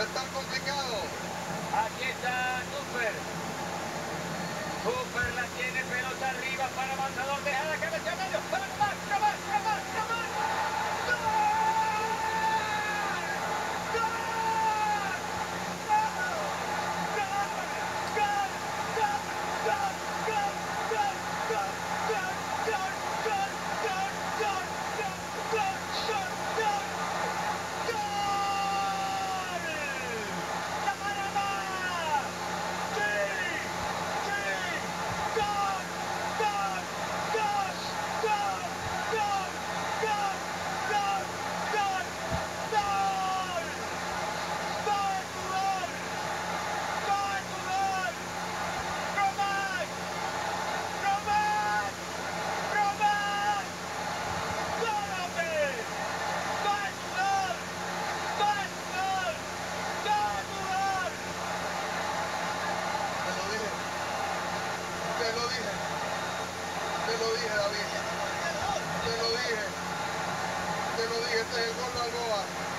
No es tan complicado. Aquí está Cooper. Cooper la tiene pelota arriba para avanzador. Deja la cabeza medio. Go! te lo dije, este es el